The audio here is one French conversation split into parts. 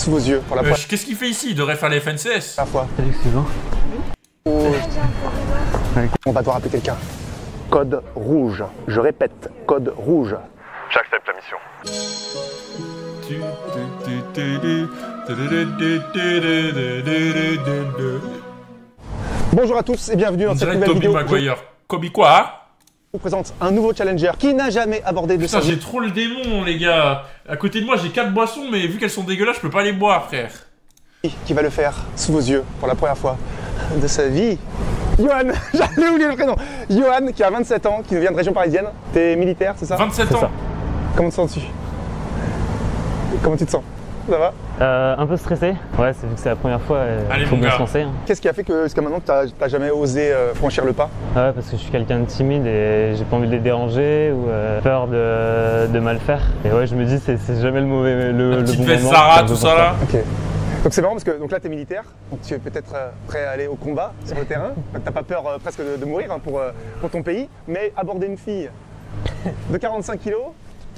sous vos yeux pour la Euh, Qu'est-ce qu'il fait ici Il devrait faire les FNCS. première fois. Salut, excuse-moi. On va devoir appeler quelqu'un. Code rouge. Je répète, code rouge. J'accepte la mission. Bonjour à tous et bienvenue dans cette nouvelle Toby vidéo. Maguire. Kobe quoi hein? Vous présente un nouveau challenger qui n'a jamais abordé de Putain, j'ai trop le démon, les gars. À côté de moi, j'ai quatre boissons, mais vu qu'elles sont dégueulasses, je peux pas les boire, frère. qui va le faire sous vos yeux pour la première fois de sa vie? Johan, j'allais oublier le prénom. Johan qui a 27 ans, qui vient de région parisienne. T'es militaire, c'est ça? 27 ans. ça. Comment te sens-tu? Comment tu te sens? Ça va? Euh, un peu stressé. Ouais, c'est vu que c'est la première fois. euh, Allez, faut bien se lancer. hein. Qu'est-ce qui a fait que jusqu'à maintenant t'as t'as jamais osé euh, franchir le pas? Ouais, parce que je suis quelqu'un de timide et j'ai pas envie de les déranger ou euh, peur de, de mal faire. Et ouais, je me dis, c'est c'est jamais le mauvais, le, le petite bon moment. Peu tout ça là. Ok. Donc c'est marrant parce que donc là t'es militaire, donc tu es peut-être euh, prêt à aller au combat sur le terrain. Donc, T'as pas peur euh, presque de, de mourir hein, pour, euh, pour ton pays, mais aborder une fille de 45 kilos,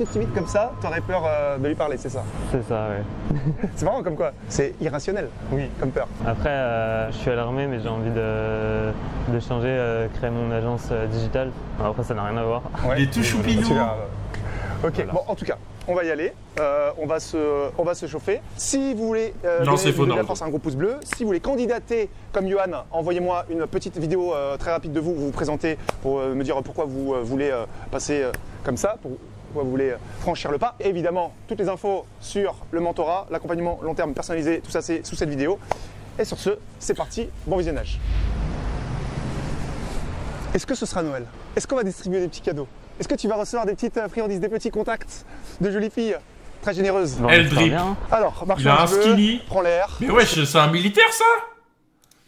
timide comme ça, t'aurais peur euh, de lui parler, c'est ça C'est ça, ouais. C'est marrant comme quoi C'est irrationnel Oui. comme peur. Après, euh, je suis à l'armée, mais j'ai envie de, de changer, euh, créer mon agence euh, digitale. Après, ça n'a rien à voir. Ouais. Il est tout choupinou. Ok, bon en tout cas, on va y aller, Euh, on, va se, on va se chauffer. Si vous voulez euh, Non, donner- c'est faux, donner la force à un gros pouce bleu, si vous voulez candidater comme Johan, envoyez-moi une petite vidéo euh, très rapide de vous, vous vous présentez pour euh, me dire pourquoi vous euh, voulez euh, passer euh, comme ça, pour- pourquoi vous voulez euh, franchir le pas. Et évidemment, toutes les infos sur le mentorat, l'accompagnement long terme personnalisé, tout ça c'est sous cette vidéo. Et sur ce, c'est parti, bon visionnage. Est-ce que ce sera Noël? Est-ce qu'on va distribuer des petits cadeaux? Est-ce que tu vas recevoir des petites euh, friandises, des petits contacts de jolies filles très généreuses? Bon, Elle drip. bien. Alors, marche Il a un petit peu, skinny. prends l'air, Mais wesh, c'est un militaire ça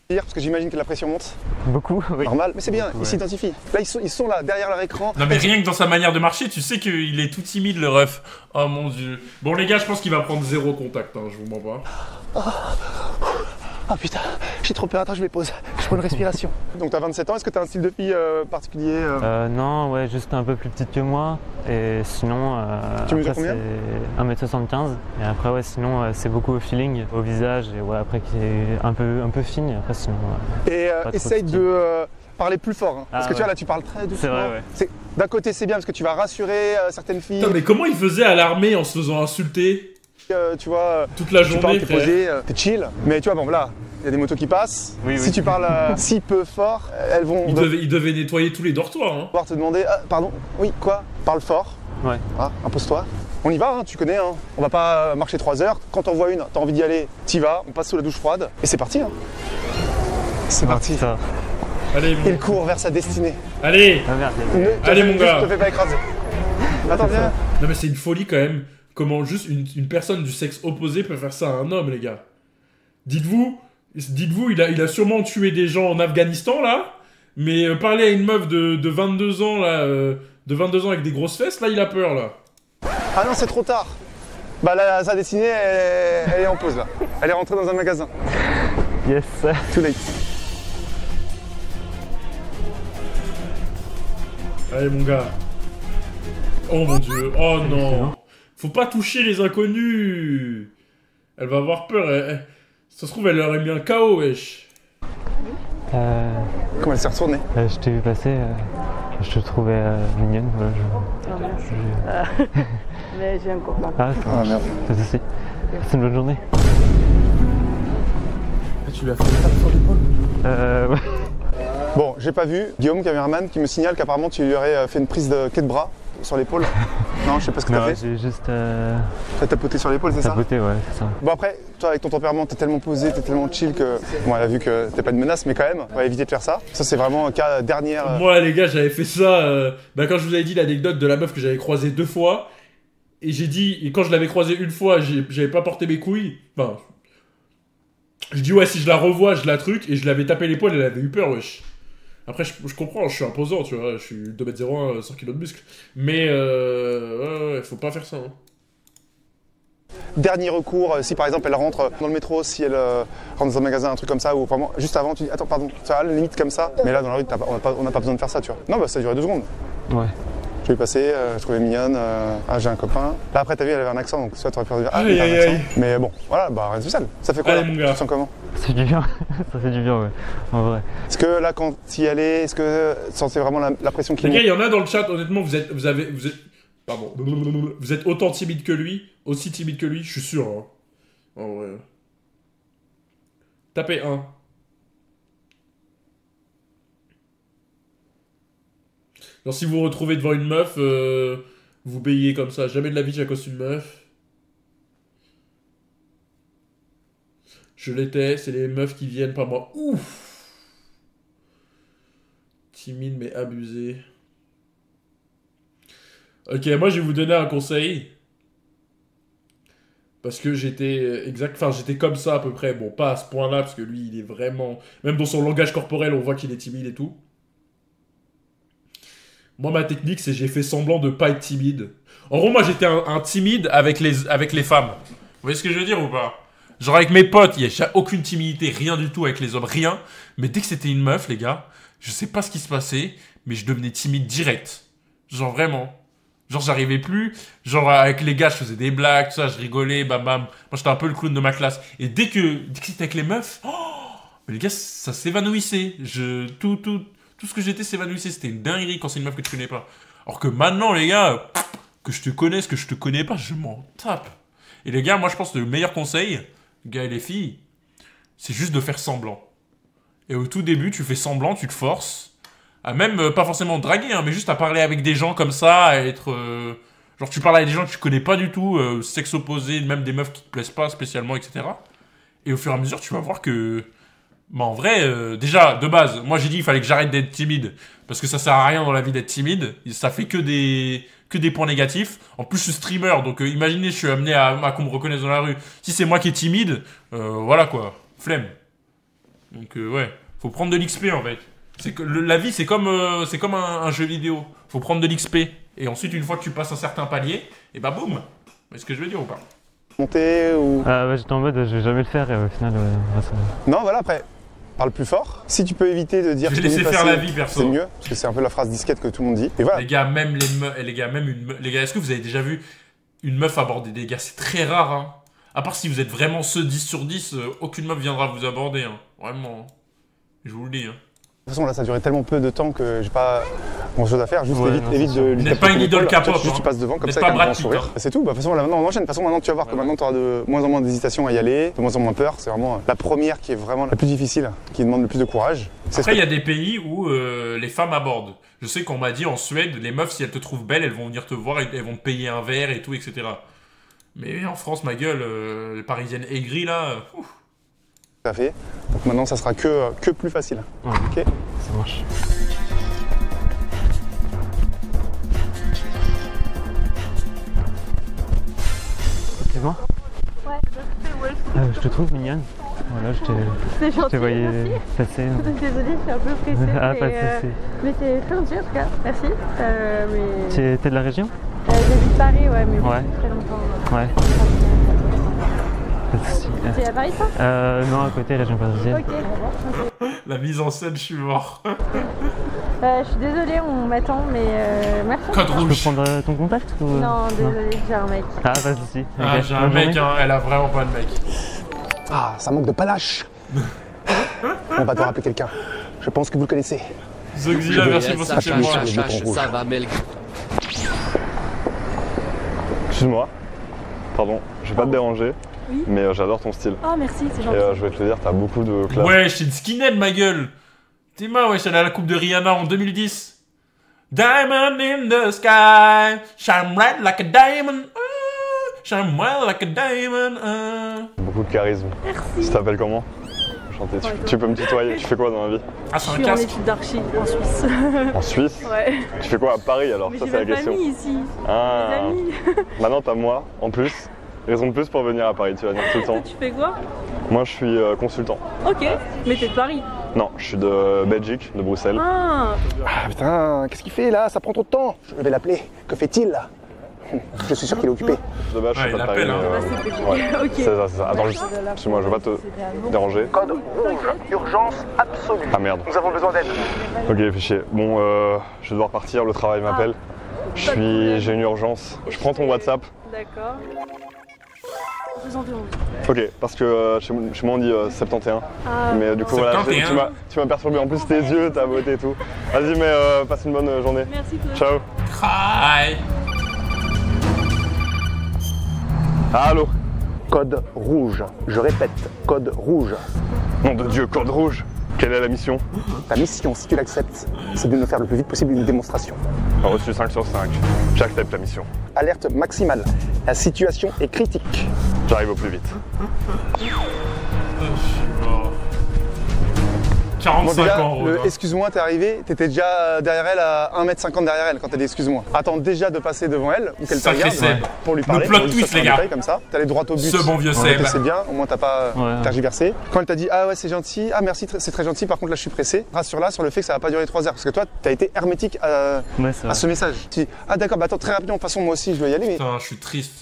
parce que j'imagine que la pression monte. Beaucoup, oui. Normal, mais c'est bien, Ouais. ils s'identifient. Là, ils sont, ils sont là, derrière leur écran. Non mais rien que dans sa manière de marcher, tu sais qu'il est tout timide le ref. Oh mon dieu. Bon les gars, je pense qu'il va prendre zéro contact, hein, je vous mens pas. Ah putain, j'ai trop peur, attends, je me pose. Je prends une respiration. Donc, tu as 27 ans, est-ce que tu as un style de fille euh, particulier euh Euh, non, ouais, juste un peu plus petite que moi. Et sinon, euh, Tu mesures après, combien c'est 1m75. Et après, ouais, sinon, euh, c'est beaucoup au feeling, au visage. Et ouais, après, qui est un peu, un peu fine. Et après, sinon, ouais. Et euh, essaye de euh, parler plus fort. hein. parce Ah, que tu vois, là, tu parles très doucement. C'est vrai, ouais. D'un côté, c'est bien parce que tu vas rassurer euh, certaines filles. Putain mais comment il faisait à l'armée en se faisant insulter? Euh, tu vois, toute la tu parles, journée t'es frère posé, euh, t'es chill. Mais tu vois, bon, là, il y a des motos qui passent. Oui, si tu parles euh, si peu fort, elles vont il devait, il devait nettoyer tous les dortoirs. Hein. pouvoir te demander Ah, pardon, oui, quoi? Parle fort. Ouais. Ah, impose-toi. On y va, hein, tu connais, hein. on va pas marcher 3 heures. Quand t'en vois une, t'as envie d'y aller, t'y vas, on passe sous la douche froide. Et c'est parti. hein. C'est parti. Allez, mon- Il court vers sa destinée. allez Ah merde, Ne te Allez, mon gars. te fais pas écraser. Attends, viens. Non mais c'est une folie quand même. Comment juste une, une personne du sexe opposé peut faire ça à un homme, les gars. Dites-vous, dites-vous, il a, il a sûrement tué des gens en Afghanistan là, mais euh, parler à une meuf de, de 22 ans là, euh, de 22 ans avec des grosses fesses, là il a peur là. Ah non, c'est trop tard. Bah là, sa destinée, elle, elle est en pause là. Elle est rentrée dans un magasin. yes. Too late. Allez mon gars. Oh mon dieu, oh non. Faut pas toucher les inconnus. Elle va avoir peur. elle- elle- Ça se trouve, elle aurait mis un KO, wesh. Euh, Comment elle s'est retournée euh, je t'ai vu passer. euh, je te trouvais euh, mignonne. Voilà, je- Non, merci. Mais j'ai un copain. Ah, ça Ah merde. Pas de soucis. C'est une bonne journée. Tu l'as fait une tape sur l'épaule Euh, ouais. Bon, j'ai pas vu. Guillaume, cameraman, qui me signale qu'apparemment tu lui aurais fait une prise de quai de bras sur l'épaule. non, je sais pas ce que t'as fait. j'ai juste euh, T'as tapoté sur l'épaule, c'est ça tapoté, ouais, c'est ça. Bon après, toi avec ton tempérament, t'es tellement posé, t'es tellement chill que... Bon, elle a vu que t'es pas de menace, mais quand même, on va éviter de faire ça. Ça c'est vraiment un cas dernière... euh, Moi, les gars, j'avais fait ça. euh, bah, quand je vous avais dit l'anecdote de la meuf que j'avais croisée deux fois, et j'ai dit, et quand je l'avais croisée une fois, j'avais pas porté mes couilles. Enfin, je dis ouais, si je la revois, je la truc, et je l'avais tapé l'épaule, elle avait eu peur, wesh. Après, je, je comprends, je suis imposant, tu vois, je suis 2m01, 100 kg de muscle. Mais, euh, ouais, ouais, faut pas faire ça. hein. Dernier recours, euh, si par exemple elle rentre dans le métro, si elle euh, rentre dans un magasin, un truc comme ça, ou vraiment juste avant, tu dis attends, pardon, ça va, limite comme ça. Mais là dans la rue, t'as pas- on n'a pas, on n'a pas besoin de faire ça, tu vois. Non, bah ça a duré deux secondes. Ouais. Je l'ai passé, euh, je trouvais mignonne. euh, ah, j'ai un copain. Là, après, t'as vu, elle avait un accent, donc soit t'aurais pu dire, ah, Aïe, t'as un aïe, accent. aïe. Mais bon, voilà, bah, rien de spécial. Ça fait quoi Allez, là mon gars. Tu te sens comment? Ça fait du bien. ça fait du bien, ouais. En vrai. Est-ce que là, quand tu y allais, est-ce que tu sentais vraiment la, la pression qui Les gars, il y en a dans le chat, honnêtement, vous êtes. Vous avez. Vous êtes. Pardon. Vous êtes autant timide que lui, aussi timide que lui, je suis sûr. Hein. En vrai. Tapez 1. Genre, si vous vous retrouvez devant une meuf, euh, vous payez comme ça. Jamais de la vie, cause d'une meuf. Je l'étais, c'est les meufs qui viennent par moi. Ouf Timide mais abusé. Ok, moi je vais vous donner un conseil. Parce que j'étais euh, exact, enfin j'étais comme ça à peu près. Bon, pas à ce point-là, parce que lui il est vraiment. Même dans son langage corporel, on voit qu'il est timide et tout. Moi, ma technique, c'est j'ai fait semblant de pas être timide. En gros, moi j'étais un, timide avec les, femmes. Vous voyez ce que je veux dire ou pas? Genre avec mes potes, il y a aucune timidité, rien du tout avec les hommes, rien. Mais dès que c'était une meuf, les gars, je sais pas ce qui se passait, mais je devenais timide direct. Genre vraiment. Genre j'arrivais plus. Genre avec les gars, je faisais des blagues, tout ça, je rigolais, bam bam. Moi j'étais un peu le clown de ma classe. Et dès que, dès que c'était avec les meufs, oh, les gars, ça s'évanouissait. Je, tout, tout, tout ce que j'étais s'évanouissait. C'était une dinguerie quand c'est une meuf que tu connais pas. Alors que maintenant, les gars, que je te connaisse, que je te connais pas, je m'en tape. Et les gars, moi je pense que le meilleur conseil, gars et les filles, c'est juste de faire semblant. Et au tout début, tu fais semblant, tu te forces à même euh, pas forcément draguer, hein, mais juste à parler avec des gens comme ça, à être euh, genre tu parles avec des gens que tu connais pas du tout, euh, sexe opposé, même des meufs qui te plaisent pas spécialement, etc. Et au fur et à mesure, tu vas voir que bah en vrai, euh, déjà de base, moi j'ai dit il fallait que j'arrête d'être timide parce que ça sert à rien dans la vie d'être timide, ça fait que des que des points négatifs. En plus, je suis streamer, donc euh, imaginez, je suis amené à, à qu'on me reconnaisse dans la rue. Si c'est moi qui est timide, euh, voilà quoi, flemme. Donc euh, ouais, faut prendre de l'XP en fait. C'est que le- la vie, c'est comme euh, c'est comme un, un jeu vidéo. Faut prendre de l'XP et ensuite une fois que tu passes un certain palier, et bah boum. Est ce que je veux dire ou pas? Monter ou. Ah, ouais, j'étais en mode, je vais jamais le faire et au final, ouais, ouais, ça- Non, voilà, après, parle plus fort. Si tu peux éviter de dire Je laisser faire la vie, perso. C'est mieux, parce que c'est un peu la phrase disquette que tout le monde dit. Et voilà. Les gars, même les meufs, les gars, même une, les gars, est-ce que vous avez déjà vu une meuf aborder des gars? C'est très rare, hein. À part si vous êtes vraiment ceux 10 sur 10, euh, aucune meuf viendra vous aborder, hein. Vraiment. hein. Je vous le dis, hein. De toute façon, là, ça a duré tellement peu de temps que j'ai pas grand chose à faire. Juste Ouais, évite, non, évite de lui n'êtes pas une idole. K-pop, Juste, hein. tu passes devant comme ça pas avec un grand sourire. hein. C'est tout. Bah, de toute façon, là, maintenant, on enchaîne. De toute façon, maintenant, tu vas voir que Ouais. maintenant, tu auras de moins en moins d'hésitation à y aller, de moins en moins peur. C'est vraiment la première qui est vraiment la plus difficile, qui demande le plus de courage. Après, il y a des pays où euh, les femmes abordent. Je sais qu'on m'a dit en Suède, les meufs, si elles te trouvent belle, elles vont venir te voir et elles vont te payer un verre et tout, etc. Mais en France, ma gueule, euh, les parisiennes aigries là, euh. Tout à fait. Donc maintenant, ça sera que, que plus facile. Ouais. Ok ça marche. C'est bon? Ouais, Ah, Je te trouve mignonne. Voilà, je t'ai- c'est je te gentil. voyais Merci. passer. Désolée, je suis un peu pressée. Ah, mais, pas de euh, soucis. mais c'est très gentil en tout cas, merci. Euh, mais... Tu es- T'es de la région? Euh, J'habite Paris, ouais, mais Ouais. depuis très longtemps. Ouais, pas de à Paris toi? Euh, non, à côté, région parisienne. Ok. la mise en scène, je suis mort. Euh, je suis désolée, on m'attend, mais euh, merci. Code Je peux rouge. prendre euh, ton contact ou... Non, désolée, j'ai un mec. Ah, pas de soucis. Ah, j'ai un mec, hein, elle a vraiment pas de mec. Ah, ça manque de panache. On va te rappeler quelqu'un. Je pense que vous le connaissez. Zoxila, merci pour ça, ce chez moi. ça, ça. rouge. ça va, Mel. Excuse-moi. Pardon, je vais pas te déranger, Oui mais euh, j'adore ton style. Oh, merci, c'est Et gentil. euh, je vais te le dire, t'as beaucoup de classe. Ouais, je suis une skinhead, ma gueule. T'es ma, ouais, j'allais à la coupe de Rihanna en 2010. Diamond in the sky, shine bright like a diamond. ah, shine well like a diamond. ah. Beaucoup de charisme. Tu Merci. t'appelles comment? Enchanté. Tu, tu peux me tutoyer? Tu fais quoi dans la vie? Ah, Je c'est un suis en études d'archi en Suisse. En Suisse? Ouais. Tu fais quoi à Paris alors? Mais Ça j'ai c'est la ma question. famille ici. Ah, Mes amis. maintenant t'as moi en plus. Raison de plus pour venir à Paris, tu vas venir tout le temps. Tu fais quoi? Moi je suis euh, consultant. Ok, mais t'es de Paris? Non, je suis de Belgique, de Bruxelles. Ah, Ah putain, qu'est-ce qu'il fait là? Ça prend trop de temps. Je vais l'appeler. Que fait-il là? Je suis sûr qu'il est occupé. De base, je Ouais, suis pas de Paris. hein. euh, ouais. ok. C'est ça, c'est ça. Attends juste. Excuse-moi, je vais pas te déranger. Code rouge, urgence absolue. Ah merde. Nous avons besoin d'aide. Ok, fais chier. Bon, euh, je vais devoir partir, le travail m'appelle. Je suis, j'ai une urgence. Je prends ton WhatsApp. D'accord. Ok, parce que euh, chez, chez moi on dit euh, 71. Ah, mais euh, du coup, voilà, 71. tu m'as, tu m'as perturbé. En plus, tes yeux, ta beauté et tout. Vas-y, mais euh, passe une bonne euh, journée. Merci Claude. Ciao. Hi. Allô Code rouge. Je répète, code rouge. Nom de Dieu, code rouge. Quelle est la mission? Ta mission, si tu l'acceptes, c'est de nous faire le plus vite possible une démonstration. Reçu 5 sur 5. J'accepte la mission. Alerte maximale. La situation est critique. J'arrive au plus vite. Je suis mort. 45 Bon, déjà, ans, le excuse-moi, t'es arrivé, t'étais déjà derrière elle à 1m50 derrière elle quand t'as dit excuse-moi. Attends déjà de passer devant elle ou qu'elle te Sacré regarde Seb. pour lui Le parler. plot pour lui twist, les gars. détail Comme ça, t'allais droit au but. Ce bon vieux Seb. C'est bien, au moins t'as pas Ouais, tergiversé. Quand elle t'a dit ah ouais c'est gentil, ah merci c'est très gentil, par contre là je suis pressé, rassure-la sur le fait que ça va pas durer 3 heures parce que toi t'as été hermétique à, Ouais, ce message. Tu dis ah d'accord, bah attends très rapidement, de toute façon moi aussi je dois y aller, mais Putain, je suis triste.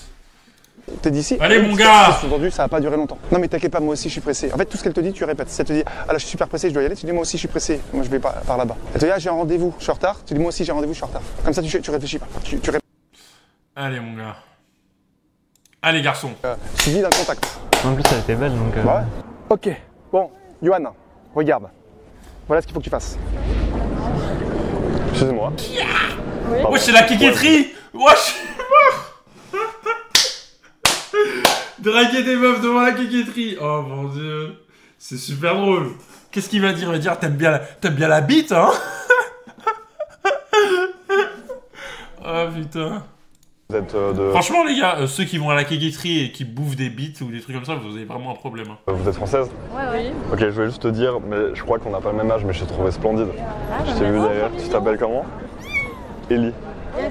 T'es d'ici. Allez, mon gars Sous-entendu, ça va pas durer longtemps. Non mais t'inquiète pas, moi aussi je suis pressé. En fait tout ce qu'elle te dit tu répètes. Si elle te dit ah là je suis super pressé, je dois y aller, tu dis moi aussi je suis pressé, moi je vais par, par là-bas. Elle te dit ah j'ai un rendez-vous, je suis en retard, tu dis moi aussi j'ai un rendez-vous, je suis en retard. Comme ça tu, tu réfléchis pas. Tu, tu répètes Allez, mon gars. Allez, garçon. euh, suivi d'un contact. En plus, elle était belle donc. euh, Bah ouais. Ok, bon, Johan, regarde. Voilà ce qu'il faut que tu fasses. Excusez-moi. Wesh, c'est la kékéterie Wesh, suis mort Draguer des meufs devant la kékéterie Oh mon dieu C'est super drôle Qu'est-ce qu'il va dire? Il va dire t'aimes bien, la... t'aimes bien la bite, hein? Oh putain Vous êtes euh, de. Franchement les gars, euh, ceux qui vont à la kékéterie et qui bouffent des bites ou des trucs comme ça, vous avez vraiment un problème. hein. Vous êtes française? Ouais, ouais. Ok, je voulais juste te dire, mais je crois qu'on n'a pas le même âge, mais je t'ai trouvé splendide. Ah, Je t'ai vu derrière. Tu t'appelles comment? Ellie.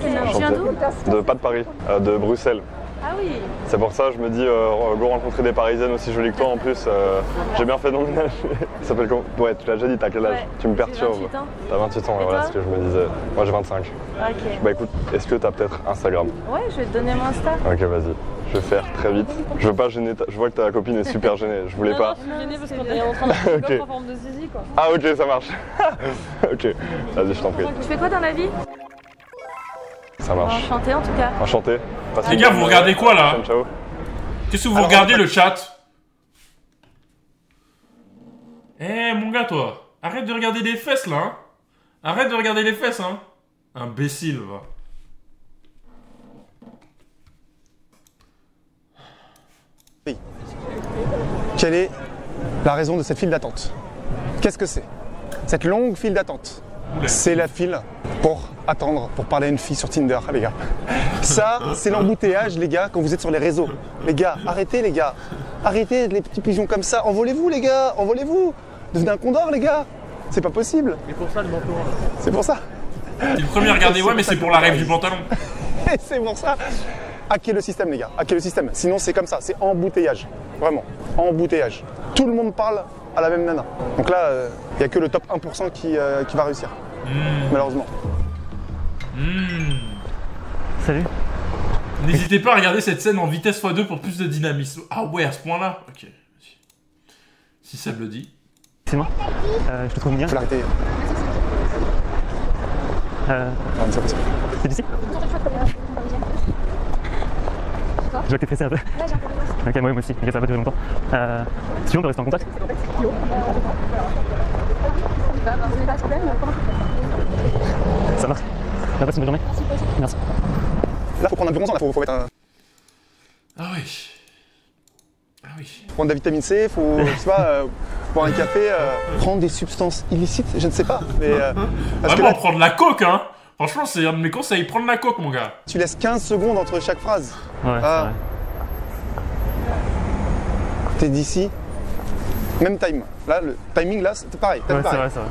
Tu viens d'où? De pas de Paris, euh, de Bruxelles. Ah oui. C'est pour ça que je me dis, euh, go rencontrer des Parisiennes aussi jolies que toi en plus. euh, J'ai bien fait d'emménager. Ça s'appelle comment? Ouais, tu l'as déjà dit, t'as quel âge? Ouais, Tu me perturbes. 28 ans. T'as 28 ans, Et voilà ce que je me disais. Moi j'ai 25. Ok. Bah écoute, est-ce que t'as peut-être Instagram? Ouais, je vais te donner mon Insta. Ok, vas-y. Je vais faire très vite. Je veux pas gêner ta... Je vois que ta copine est super gênée. Je voulais pas. Je suis gênée parce qu'on est en train de faire Ok. en forme de zizi quoi. Ah ok, ça marche. ok, vas-y, je t'en prie. Tu fais quoi dans la vie? Ça marche. Enchanté en tout cas. Enchanté. Les gars, vous regardez quoi, là Ciao. Qu'est-ce que vous Alors, regardez le chat Eh mon gars toi, arrête de regarder les fesses là hein Arrête de regarder les fesses hein Imbécile va. Quelle est la raison de cette file d'attente? Qu'est-ce que c'est? Cette longue file d'attente? C'est la file pour attendre, pour parler à une fille sur Tinder, les gars. Ça, c'est l'embouteillage, les gars, quand vous êtes sur les réseaux. Les gars, arrêtez, les gars. Arrêtez les petits pigeons comme ça. Envolez-vous, les gars. Envolez-vous. Devenez un condor, les gars. C'est pas possible. C'est pour ça le manteau. C'est pour ça. Le premier à regarder, ouais mais c'est pour la rêve du pantalon. c'est pour ça. Hacker le système, les gars. Hacker le système. Sinon, c'est comme ça. C'est embouteillage. Vraiment. Embouteillage. Tout le monde parle à la même nana. Donc là, il n'y a que le top 1% qui, euh, qui va réussir. Malheureusement. Hmm. Salut. N'hésitez pas à regarder cette scène en vitesse x2 pour plus de dynamisme. Ah ouais, à ce point-là Ok. Si ça me le dit. C'est moi. Euh, je te trouve bien. Faut l'arrêter. Euh, Non, mais c'est pas possible. c'est d'ici Je vois que t'es pressé un peu. Ok, moi, aussi. Ok, ça va pas durer longtemps. Euh, si on peut rester en contact Ça marche. Bah, passe une bonne journée. Merci. Là, faut prendre un peu là. Faut, faut mettre un, Ah oui. Ah oui. prendre de la vitamine C. Faut, je sais pas, euh, boire un café. euh, prendre des substances illicites. Je ne sais pas. Mais euh, parce que Vraiment, là, prendre la coque, hein Franchement, c'est un de mes conseils, prendre la coque, mon gars. tu laisses 15 secondes entre chaque phrase. Ouais, Ah. T'es d'ici. Même time. Là, le timing, là, c'est pareil. vrai. t'as Ouais, pareil. c'est vrai,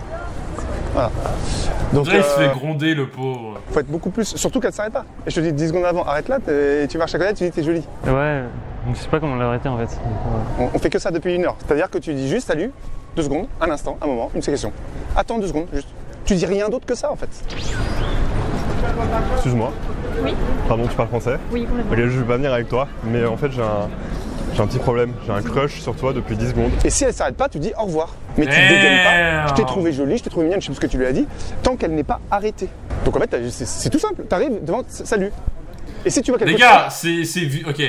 c'est vrai. Donc, Là, il se euh, fait gronder, le pauvre. faut être beaucoup plus. Surtout qu'elle s'arrête pas. Et je te dis 10 secondes avant, arrête là, tu marches à côté, tu dis t'es jolie. Ouais, donc je sais pas comment l'arrêter en fait. Ouais. On, on fait que ça depuis une heure. C'est-à-dire que tu dis juste salut, deux secondes, un instant, un moment, une séquestion. Attends deux secondes, juste. Tu dis rien d'autre que ça en fait. Excuse-moi. Oui. Pardon, tu parles français Oui, complètement. Ok, je vais pas venir avec toi, mais en fait j'ai un, j'ai un petit problème. J'ai un crush sur toi depuis 10 secondes. Et si elle s'arrête pas, tu dis au revoir. Mais tu Merde. dégaines pas. Je t'ai trouvé jolie, je t'ai trouvé mignonne, je sais pas ce que tu lui as dit. Tant qu'elle n'est pas arrêtée. Donc en fait, c'est tout simple. T'arrives devant, salut. Et si tu vois quelque Les gars, c'est, c'est, vu- ok.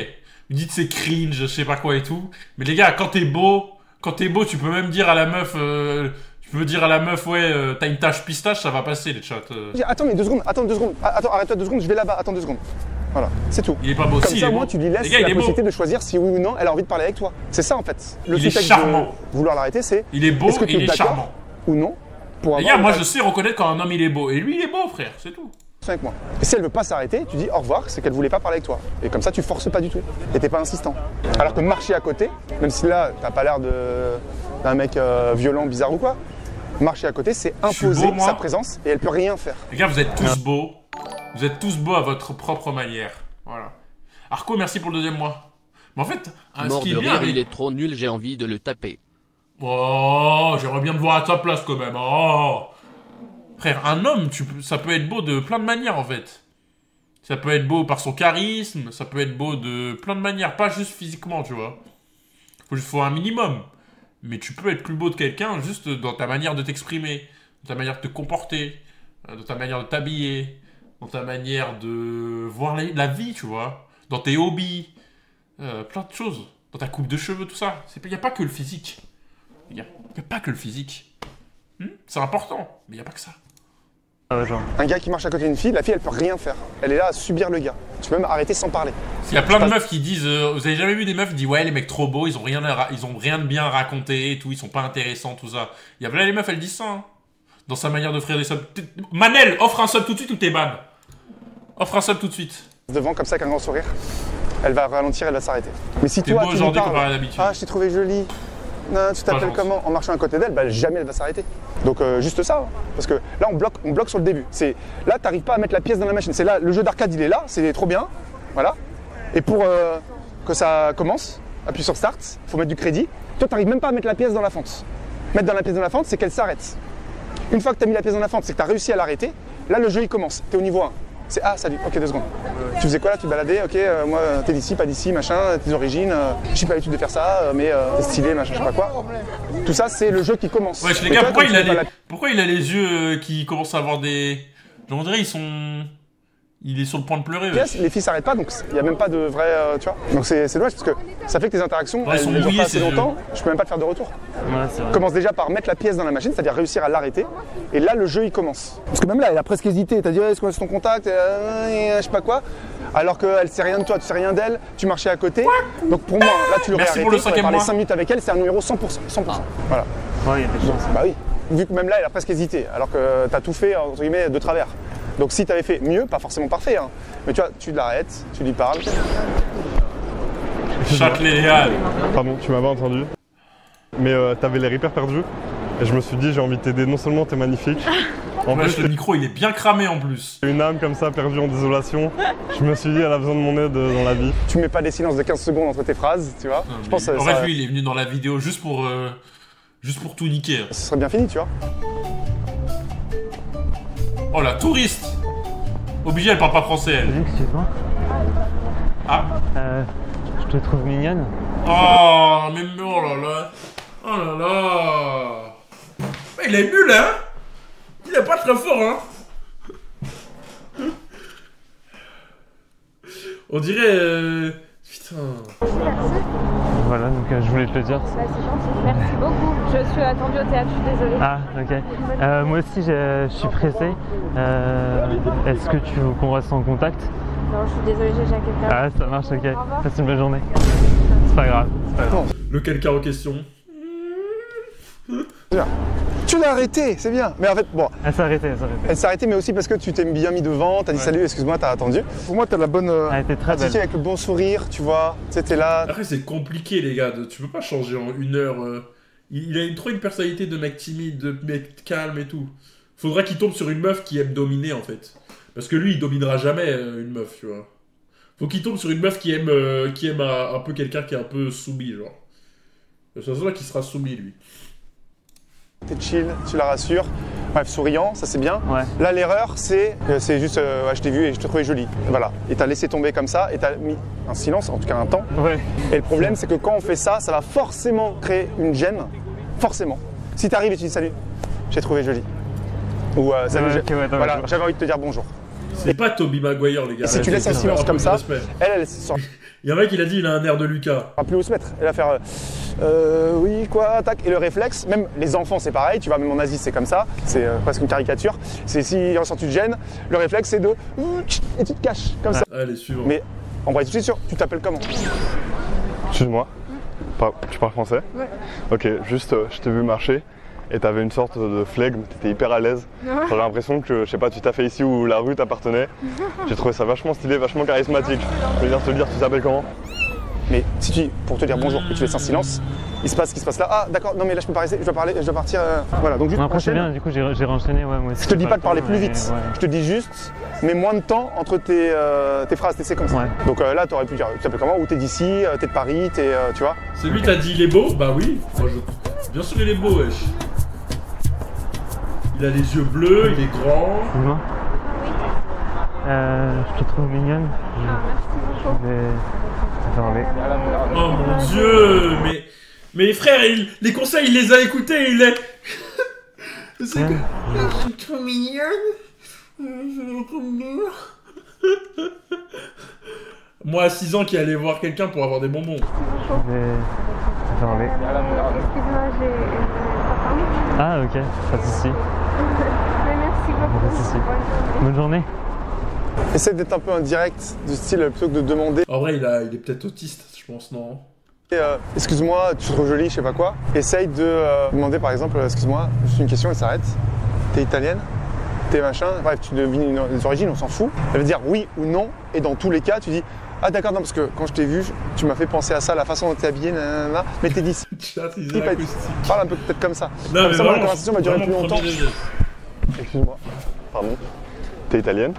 Vous dites c'est cringe, je sais pas quoi et tout. Mais les gars, quand t'es beau, quand t'es beau, tu peux même dire à la meuf, euh, tu peux dire à la meuf, ouais, euh, t'as une tache pistache, ça va passer les chats. euh. Attends, mais deux secondes, attends deux secondes. Attends, arrête-toi deux secondes, je vais là-bas, attends deux secondes. Voilà, c'est tout. Il est pas beau Comme si, ça, est au moins, tu lui laisses gars, la est beau. possibilité de choisir si oui ou non elle a envie de parler avec toi. C'est ça en fait. Le Il est charmant. de vouloir l'arrêter, c'est Il est beau est-ce que et tu es il est charmant. ou non pour Les avoir gars, moi je sais reconnaître quand un homme il est beau. Et lui il est beau, frère, c'est tout. avec moi. Et si elle veut pas s'arrêter, tu dis au revoir, c'est qu'elle voulait pas parler avec toi. Et comme ça, tu forces pas du tout. Et t'es pas insistant. Alors que marcher à côté, même si là, t'as pas l'air de d'un mec euh, violent, bizarre ou quoi, marcher à côté, c'est imposer beau, sa présence et elle peut rien faire. Les gars, vous êtes tous beaux. Vous êtes tous beaux à votre propre manière. Voilà. Arco, merci pour le deuxième mois. Mais en fait, ce Mort de bien rire, il est trop nul, j'ai envie de le taper. Oh, j'aimerais bien te voir à ta place quand même. Oh. Frère, un homme, tu ça peut être beau de plein de manières en fait. Ça peut être beau par son charisme, ça peut être beau de plein de manières, pas juste physiquement, tu vois. Faut juste faut un minimum. Mais tu peux être plus beau de quelqu'un juste dans ta manière de t'exprimer, dans ta manière de te comporter, euh, dans ta manière de t'habiller, dans ta manière de voir la, la vie, tu vois, dans tes hobbies, euh, plein de choses, dans ta coupe de cheveux, tout ça. Il n'y a pas que le physique. Il n'y a, y a pas que le physique. Hmm? C'est important, mais il n'y a pas que ça. Ah genre. Un gars qui marche à côté d'une fille, la fille, elle peut rien faire. Elle est là à subir le gars. Tu peux même arrêter sans parler. Il y a plein de meufs qui disent. euh, vous avez jamais vu des meufs qui disent ouais les mecs trop beaux, ils ont rien, à ils ont rien de bien raconté et tout, ils sont pas intéressants tout ça. Il y a là les meufs elles disent ça. hein. dans sa manière d'offrir des subs. Manel, offre un sub tout de suite ou t'es ban? Offre un sub tout de suite. Devant comme ça avec un grand sourire, elle va ralentir, elle va s'arrêter. Mais si T'es toi, tu lui aujourd'hui parles. Ah, je t'ai trouvé jolie. Non, tu t'appelles comment? En marchant à côté d'elle, bah, jamais elle va s'arrêter. Donc euh, juste ça, hein. parce que là on bloque, on bloque sur le début. C'est là, t'arrives pas à mettre la pièce dans la machine. C'est là, le jeu d'arcade il est là, c'est trop bien, voilà. Et pour euh, que ça commence, appuie sur Start, faut mettre du crédit. Toi, t'arrives même pas à mettre la pièce dans la fente. Mettre dans la pièce dans la fente, c'est qu'elle s'arrête. Une fois que tu as mis la pièce dans la fente, c'est que tu as réussi à l'arrêter. Là, le jeu il commence. Tu es au niveau 1. C'est ah, salut, ok, deux secondes. Tu faisais quoi là? Tu te baladais, ok, euh, moi, t'es d'ici, pas d'ici, machin, tes origines, euh, j'ai pas l'habitude de faire ça, euh, mais euh, stylé, machin, je sais pas quoi. Tout ça, c'est le jeu qui commence. Wesh les gars, pourquoi il, a les... pourquoi il a les yeux euh, qui commencent à avoir des. Dirais ils sont. Il est sur le point de pleurer. les filles s'arrêtent pas, donc il n'y a même pas de vrai. euh, tu vois Donc c'est c'est dommage parce que ça fait que tes interactions, Ouais, elles sont mouillés, pas assez longtemps, je peux même pas te faire de retour. Ouais, c'est vrai. commence déjà par mettre la pièce dans la machine, c'est-à-dire réussir à l'arrêter. Et là, le jeu, il commence. Parce que même là, elle a presque hésité. T'as dit, est-ce qu'on laisse ton contact? Euh, euh, Je sais pas quoi. Alors qu'elle sait rien de toi, tu sais rien d'elle, tu marchais à côté. Donc pour moi, là, tu l'aurais Merci arrêté. pour le tu aurais cinquième parlé mois. 5 minutes avec elle, c'est un numéro 100%. 100%. Voilà. Ouais, il y a des chances. Bah oui. Vu que même là, elle a presque hésité. Alors que t'as tout fait, entre guillemets, de travers. Donc si t'avais fait mieux, pas forcément parfait, hein, mais tu vois, tu l'arrêtes, tu lui parles. Châtelet-Léal. Pardon, tu m'avais entendu. Mais euh, t'avais l'air hyper perdu. Et je me suis dit, j'ai envie de t'aider. Non seulement t'es magnifique, en plus le micro il est bien cramé en plus. une âme comme ça perdue en désolation. Je me suis dit, elle a besoin de mon aide euh, dans la vie. Tu mets pas des silences de 15 secondes entre tes phrases, tu vois. Je pense que ça, Bref, ça- lui il est venu dans la vidéo juste pour. euh, Juste pour tout niquer. ce serait bien fini, tu vois. Oh la touriste Obligé, elle parle pas français elle. Excuse-moi. Ah Euh, je te trouve mignonne. Oh, mais oh là là Oh là là Mais Il est nul, hein Il est pas très fort, hein On dirait... euh. Voilà, donc euh, je voulais te le dire. Bah, c'est gentil, merci beaucoup. Je suis attendue au théâtre, je suis désolée. Ah, ok. Euh, moi aussi, je, suis pressé. Euh, Est-ce que tu veux qu'on reste en contact? Non, je suis désolée, j'ai déjà quelqu'un. Ah, ça marche, ok. Passe une bonne journée. C'est pas grave. c'est pas grave. Le quelqu'un en question. Tu l'as arrêté, c'est bien. Mais en fait, bon, Elle s'est arrêtée, elle s'est arrêtée. elle s'est arrêtée, mais aussi parce que tu t'es bien mis devant, t'as dit salut, excuse-moi, t'as attendu. Pour moi, t'as la bonne euh, Elle était très attitude belle. avec le bon sourire, tu vois. Tu sais, t'es là. Après, c'est compliqué, les gars. de- Tu peux pas changer en une heure. euh. Il a une, trop une personnalité de mec timide, de mec calme et tout. Faudra qu'il tombe sur une meuf qui aime dominer, en fait. Parce que lui, il dominera jamais euh, une meuf, tu vois. Faut qu'il tombe sur une meuf qui aime, euh, qui aime un, un peu quelqu'un qui est un peu soumis, genre. C'est ça qui sera soumis, lui. T'es chill, tu la rassures. Bref, souriant, ça c'est bien. Ouais. Là, l'erreur, c'est c'est juste, euh, je t'ai vu et je te trouvais jolie. Voilà. Et t'as laissé tomber comme ça et t'as mis un silence, en tout cas un temps. Ouais. Et le problème, c'est que quand on fait ça, ça va forcément créer une gêne. Forcément. Si t'arrives et tu dis salut, j'ai trouvé jolie. Ou euh, salut, Ouais, voilà, j'avais envie de te dire bonjour. C'est pas Toby Maguire, les gars. Et si tu laisses un silence comme ça, elle, elle saura Il y a un mec, il a dit, il a un air de Lucas. plus où se mettre. Elle va faire euh, euh, oui, quoi, tac. Et le réflexe, même les enfants, c'est pareil. Tu vois, même en Asie, c'est comme ça. C'est euh, presque une caricature. C'est si ressent tu te gênes, le réflexe, c'est de et tu te caches comme ça. Allez, suivant. Mais on va être tout de suite sûr, tu t'appelles comment? Excuse-moi. Tu parles français? Ouais. Ok, juste, euh, je t'ai vu marcher et t'avais une sorte de flegme, t'étais hyper à l'aise. J'ai l'impression que, je sais pas, tu t'as fait ici où la rue t'appartenait. J'ai trouvé ça vachement stylé, vachement charismatique. Je veux dire te le dire, tu t'appelles comment? Mais si tu, pour te dire bonjour et tu laisses un silence, il se passe ce qui se passe là. Ah, d'accord, non, mais là, je peux pas rester, je dois parler, je dois partir. euh, Voilà, donc juste après, c'est bien, du coup, j'ai j'ai renchaîné, ouais, moi aussi. Je te dis pas de parler le plus vite. mais ouais. Je te dis juste, mets moins de temps entre tes, euh, tes phrases, tes séquences. Ouais. Donc euh, là, t'aurais pu dire, tu t'appelles comment? Ou t'es d'ici, euh, t'es de Paris, t'es, euh, tu vois? C'est lui, t'as dit, il est beau Bah oui. Moi, je... Bien sûr, il est beau, wesh. Il a les yeux bleus, il est grand. Dis-moi. Euh, je te trouve mignonne. Ah, merci beaucoup. Je vais t'attendre. Oh mon dieu, mais. Mais frère, il- les conseils, il les a écoutés, il est. C'est Ouais. que- trop mignonne. Moi, à 6 ans, qui allait voir quelqu'un pour avoir des bonbons. Je. Excuse-moi, j'ai. Ah, ok, pas de soucis. Mais merci beaucoup. Pas de soucis. Bonne journée. Essaie d'être un peu indirect, du style, plutôt que de demander, En vrai, il, a, il est peut-être autiste, je pense, non? Euh, excuse-moi, tu es trop jolie, je sais pas quoi. Essaye de euh, demander, par exemple, euh, excuse-moi, juste une question, elle s'arrête. T'es italienne? T'es machin? Bref, tu devines une- les origines, on s'en fout. Elle veut dire oui ou non, et dans tous les cas, tu dis, ah d'accord, non, parce que quand je t'ai vu, tu m'as fait penser à ça, la façon dont t'es habillée, nanana, mais t'es d'ici. Tu as utilisé Il va être- l'acoustique. Parle un peu peut-être comme ça. Non, Comme mais ça, moi, la conversation va durer plus longtemps. Excuse-moi. Pardon T'es italienne?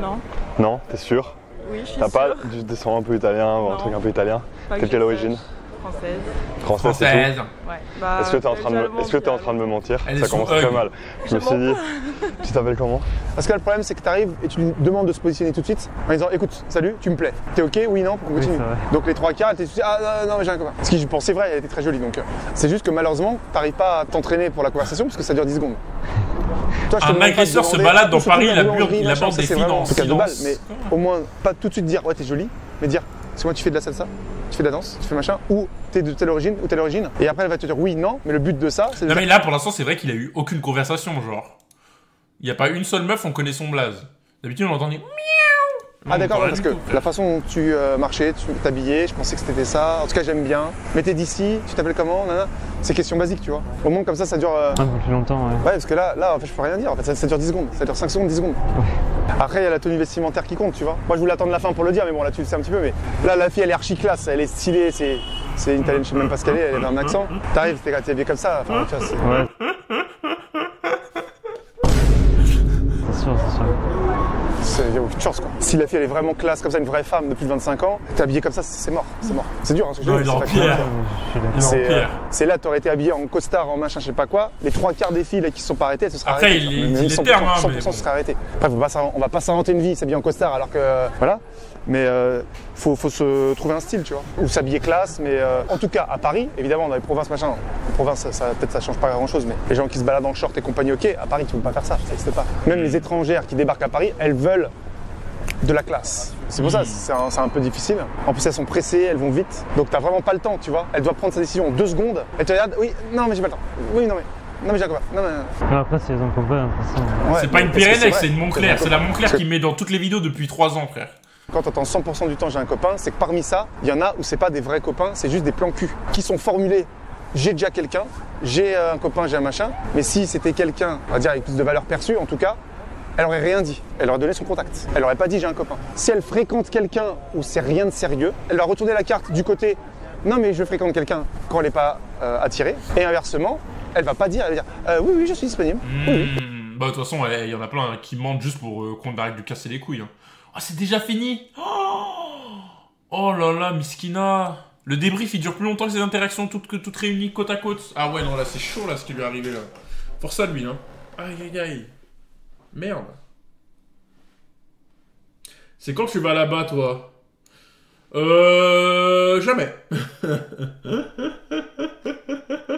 Non. Non, t'es sûr Oui, je suis T'as pas sûre. du descendant un peu italien ou un truc un peu italien? T'es de quelle origine? sache. Française. Français, c'est tout Ouais. Bah, Est-ce que t'es en, train de me- est-ce que t'es en train de me mentir Elle Ça commence très mal. Je me suis dit, tu t'appelles comment? Parce que là, le problème, c'est que tu arrives et tu lui demandes de se positionner tout de suite en disant Écoute, salut, tu me plais. T'es OK Oui, non On continue. donc les trois quarts, suite, Ah non, non, mais j'ai un copain. Ce qui, je pensais vrai, elle était très jolie. Donc euh, c'est juste que malheureusement, t'arrives pas à t'entraîner pour la conversation parce que ça dure 10 secondes. Toi, je te Un agresseur se balade dans Paris, la il aborde- des c'est filles silence. Mais au moins, pas tout de suite dire Ouais, t'es jolie, mais dire C'est moi, tu fais de la salsa tu fais de la danse, tu fais machin, ou t'es de telle origine ou telle origine, et après elle va te dire oui, non, mais le but de ça, c'est de Non, mais là, pour l'instant, c'est vrai qu'il a eu aucune conversation, genre. Il n'y a pas une seule meuf, on connaît son blaze. D'habitude, on entend dire miaou. Ah d'accord, parce que la façon dont tu euh, marchais, tu t'habillais, je pensais que c'était ça. En tout cas, j'aime bien. Mais t'es d'ici, tu t'appelles comment nana? C'est question basique, tu vois. Au moins comme ça, ça dure. euh, Un peu plus longtemps, ouais. Ouais, parce que là, là, en fait, je peux rien dire. En fait, ça, ça dure 10 secondes. Ça dure 5 secondes, 10 secondes. Après, il y a la tenue vestimentaire qui compte, tu vois. Moi, je voulais attendre la fin pour le dire, mais bon, là, tu le sais un petit peu. Mais là, la fille, elle est archi classe, elle est stylée, c'est. C'est une italienne, je sais même pas ce qu'elle est, elle a un accent. T'arrives, t'es t'es habillé comme ça. Enfin, tu vois, c'est- Ouais. C'est sûr, c'est sûr. C'est- il y a aucune chance, quoi. Si la fille, elle est vraiment classe, comme ça, une vraie femme de plus de 25 ans, t'es habillé comme ça, c'est mort. C'est mort. C'est dur, hein, ce que Non, il. Je. Il C'est euh, c'est là, t'aurais été habillé en costard, en machin, je sais pas quoi. Les trois quarts des filles là, qui se sont pas arrêtées, elles se seraient Après, arrêtées. il il est 100%, terne, hein, 100% mais se seraient arrêtées. Après, on va pas s'inventer une vie, s'habiller en costard alors que. voilà. Mais euh, faut, faut se trouver un style, tu vois. Ou s'habiller classe, mais euh, en tout cas, à Paris, évidemment, dans les provinces, machin, en province, ça, ça- peut-être ça change pas grand chose, mais les gens qui se baladent en short et compagnie, ok, à Paris, tu peux pas faire ça, ça n'existe pas. Même les étrangères qui débarquent à Paris, elles veulent de la classe. C'est pour ça, c'est un, c'est un peu difficile. En plus, elles sont pressées, elles vont vite. Donc, t'as vraiment pas le temps, tu vois. Elle doit prendre sa décision en deux secondes. Elle te regarde, oui, non, mais j'ai pas le temps. Oui, non, mais. Non, mais j'ai un copain. Non, non, non. Après, c'est les enfants pas l'impression. Ouais, C'est pas une Pyrénées, c'est une Montclair. C'est la. Montclair qui met dans toutes les vidéos depuis 3 ans, frère. Quand t'entends 100% du temps j'ai un copain, c'est que parmi ça, il y en a où c'est pas des vrais copains, c'est juste des plans cul qui sont formulés. J'ai déjà quelqu'un, j'ai euh, un copain, j'ai un machin. Mais si c'était quelqu'un, on va dire avec plus de valeur perçue, en tout cas, elle aurait rien dit. Elle aurait donné son contact. Elle aurait pas dit j'ai un copain. Si elle fréquente quelqu'un où c'est rien de sérieux, elle va retourner la carte du côté non mais je fréquente quelqu'un quand elle n'est pas euh, attirée. Et inversement, elle va pas dire, elle va dire euh, oui oui je suis disponible. Oui, oui. Hmm, Bah, de toute façon, il y en a plein hein, qui mentent juste pour euh, qu'on arrête de casser les couilles. hein. Oh, c'est déjà fini oh, oh là là, Miskina Le débrief, il dure plus longtemps que ces interactions toutes, toutes réunies côte à côte. Ah ouais, non, là, c'est chaud, là, ce qui lui est arrivé, là. Force à lui, hein. Aïe, aïe, aïe. Merde. C'est quand tu vas là-bas, toi? Euh... Jamais.